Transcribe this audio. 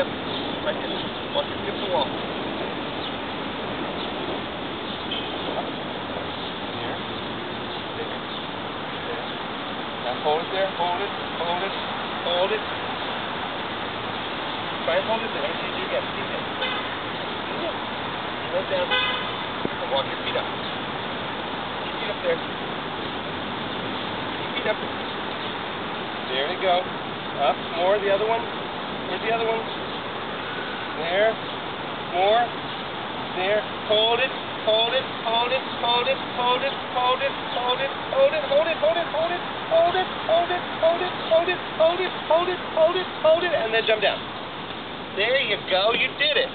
up. Right there. Watch your hip the wall. Here. There. There. Now hold it there. Hold it. Hold it. Hold it. Try and hold it there. See you again. See again. See it. Right down. And walk your feet up. Keep feet up there. Keep feet up. There we go. Up. More. The other one. Where's the other one? More. There. Hold it. Hold it. Hold it. Hold it. Hold it. Hold it. Hold it. Hold it. Hold it. Hold it. Hold it. Hold it. Hold it. Hold it. Hold it. Hold it. Hold it. Hold it. Hold it. And then jump down. There you go. You did it.